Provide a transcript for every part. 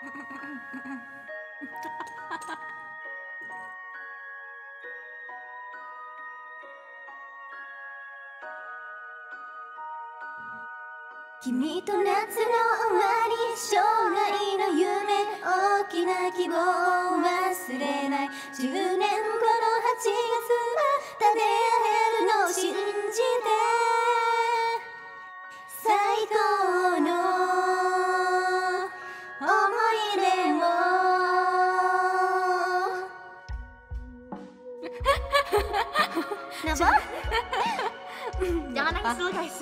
君と夏の終わり将来の夢大きな希望を忘れない。10年後の8月はたで会えるのを信じて。最高。を Kenapa? Jangan nangis dulu guys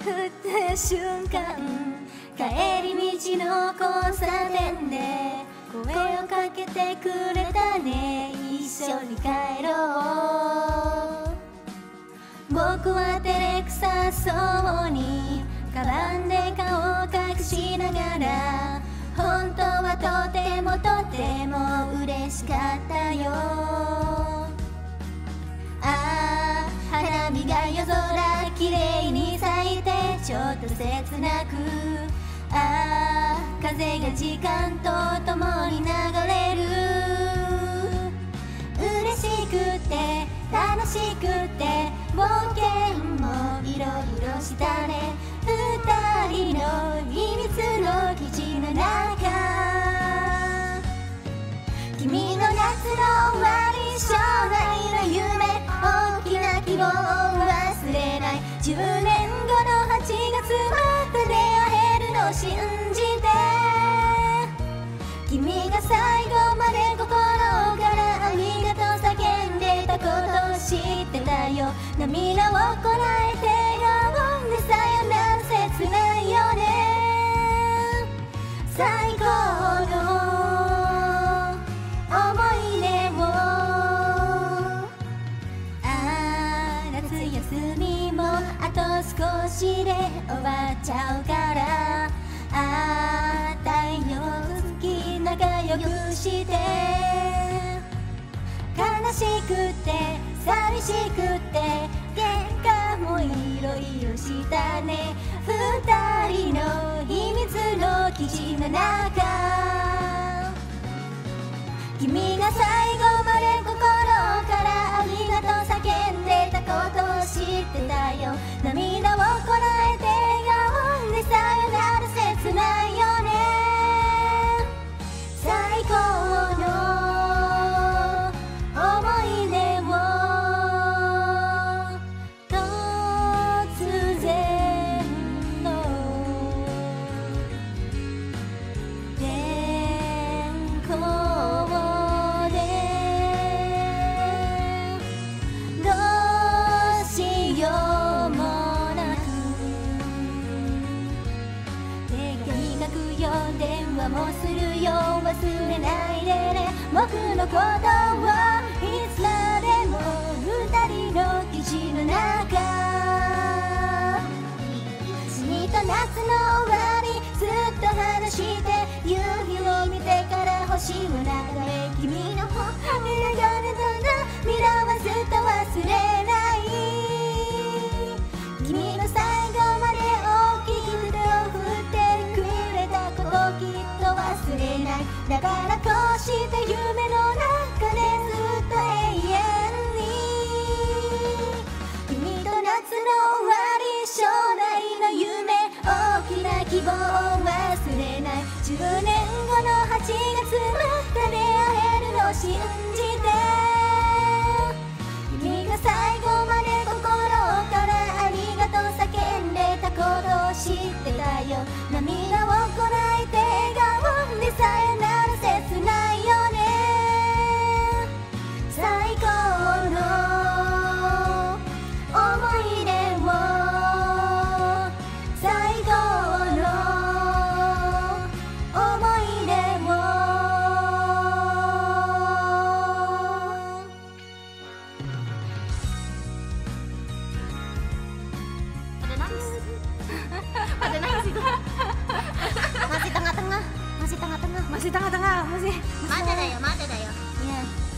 降った瞬間。帰り道の交差点で。声をかけてくれたね。一緒に帰ろう。僕は照れくさそうにカバンで顔を隠しながら。本当はとてもとても嬉しかったよ。ちょっと切なくああ風が時間とともに流れる。嬉しくて楽しくて冒険もいろいろしたね。二人の秘密の基地の中。君の夏の終わり将来の夢大きな希望を忘れない。10年後の8月また出会えるのを信じて君が最後まで心からありがとう叫んでたことを知ってたよ。涙をこらえて笑んでさよなら切ないよね。最高終わっちゃうからああ太陽好き仲良くして悲しくて寂しくて喧嘩もいろいろしたね。二人の秘密の記事の中君が最後まで心からありがとう叫んでたことを知ってたよ。涙をこらえて電話もするよ忘れないでね。僕のことをいつまでも二人の記事の中。君と夏の終わりずっと話して夕日を見てから星をだからこうして夢の中でずっと永遠に君と夏の終わり将来の夢大きな希望を忘れない10年後の8月また出会えるのを信じて masih tengah-tengah masih tengah-tengah. Masih tengah-tengah masih. まだだよまだだよ yeah.